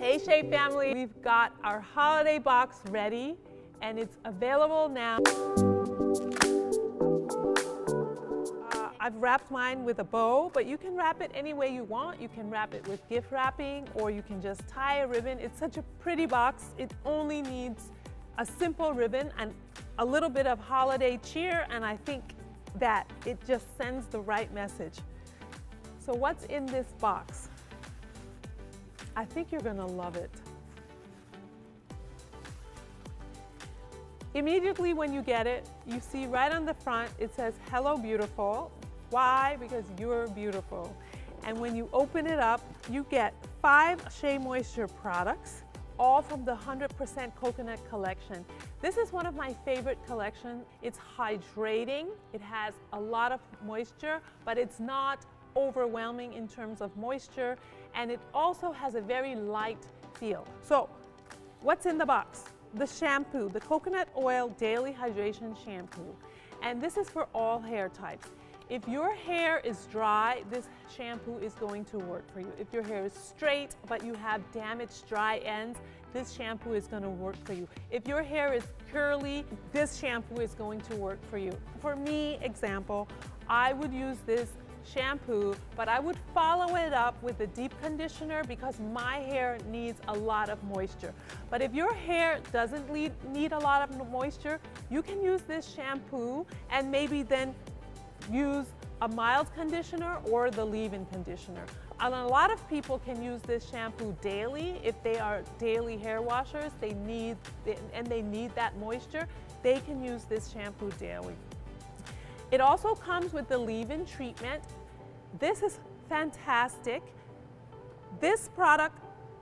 Hey Shea family, we've got our holiday box ready and it's available now. Uh, I've wrapped mine with a bow, but you can wrap it any way you want. You can wrap it with gift wrapping or you can just tie a ribbon. It's such a pretty box. It only needs a simple ribbon and a little bit of holiday cheer and I think that it just sends the right message. So what's in this box? I think you're gonna love it. Immediately when you get it, you see right on the front, it says, hello beautiful. Why? Because you're beautiful. And when you open it up, you get five Shea Moisture products, all from the 100% coconut collection. This is one of my favorite collections. It's hydrating, it has a lot of moisture, but it's not overwhelming in terms of moisture, and it also has a very light feel. So, what's in the box? The shampoo, the coconut oil daily hydration shampoo. And this is for all hair types. If your hair is dry, this shampoo is going to work for you. If your hair is straight, but you have damaged dry ends, this shampoo is gonna work for you. If your hair is curly, this shampoo is going to work for you. For me, example, I would use this shampoo, but I would follow it up with a deep conditioner because my hair needs a lot of moisture. But if your hair doesn't need, need a lot of moisture, you can use this shampoo and maybe then use a mild conditioner or the leave-in conditioner. And a lot of people can use this shampoo daily. If they are daily hair washers, they need, and they need that moisture, they can use this shampoo daily. It also comes with the leave-in treatment. This is fantastic. This product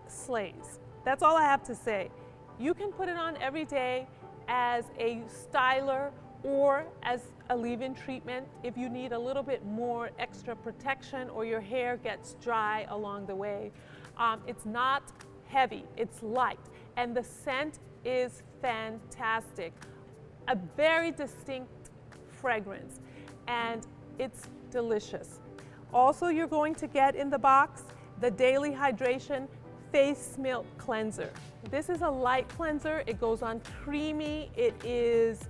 slays. That's all I have to say. You can put it on every day as a styler or as a leave-in treatment if you need a little bit more extra protection or your hair gets dry along the way. Um, it's not heavy, it's light, and the scent is fantastic. A very distinct fragrance and it's delicious. Also, you're going to get in the box the Daily Hydration Face Milk Cleanser. This is a light cleanser. It goes on creamy. It is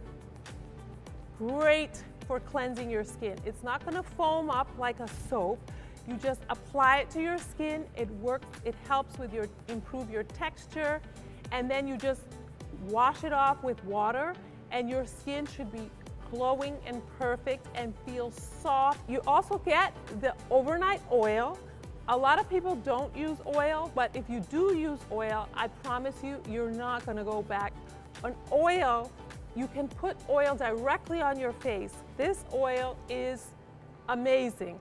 great for cleansing your skin. It's not gonna foam up like a soap. You just apply it to your skin. It works, it helps with your, improve your texture. And then you just wash it off with water and your skin should be glowing and perfect and feel soft. You also get the overnight oil. A lot of people don't use oil, but if you do use oil, I promise you, you're not gonna go back. An oil, you can put oil directly on your face. This oil is amazing.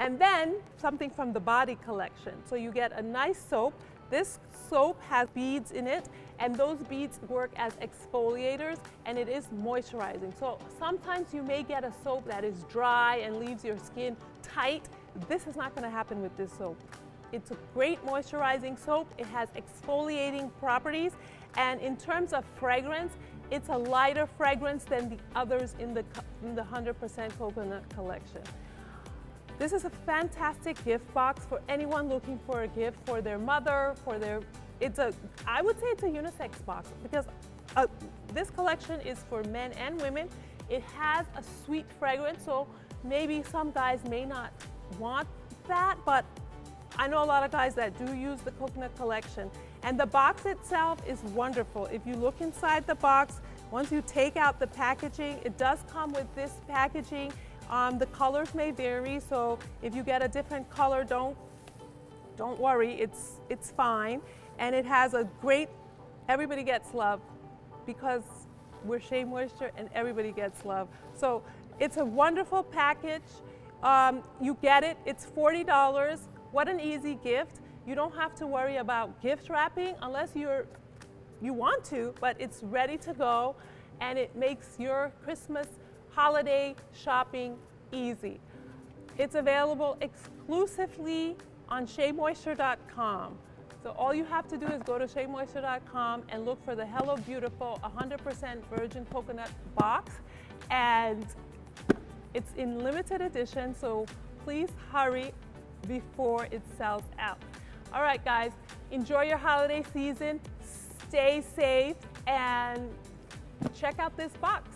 And then something from the body collection. So you get a nice soap. This soap has beads in it and those beads work as exfoliators and it is moisturizing. So sometimes you may get a soap that is dry and leaves your skin tight. This is not gonna happen with this soap. It's a great moisturizing soap. It has exfoliating properties and in terms of fragrance, it's a lighter fragrance than the others in the 100% coconut collection. This is a fantastic gift box for anyone looking for a gift for their mother, for their, it's a, I would say it's a unisex box because uh, this collection is for men and women. It has a sweet fragrance, so maybe some guys may not want that, but I know a lot of guys that do use the coconut collection. And the box itself is wonderful. If you look inside the box, once you take out the packaging, it does come with this packaging um, the colors may vary, so if you get a different color, don't, don't worry, it's, it's fine. And it has a great, everybody gets love because we're Shea Moisture and everybody gets love. So it's a wonderful package. Um, you get it, it's $40. What an easy gift. You don't have to worry about gift wrapping unless you're, you want to, but it's ready to go and it makes your Christmas holiday shopping easy. It's available exclusively on SheaMoisture.com. So all you have to do is go to SheaMoisture.com and look for the Hello Beautiful 100% virgin coconut box. And it's in limited edition, so please hurry before it sells out. All right, guys, enjoy your holiday season, stay safe, and check out this box.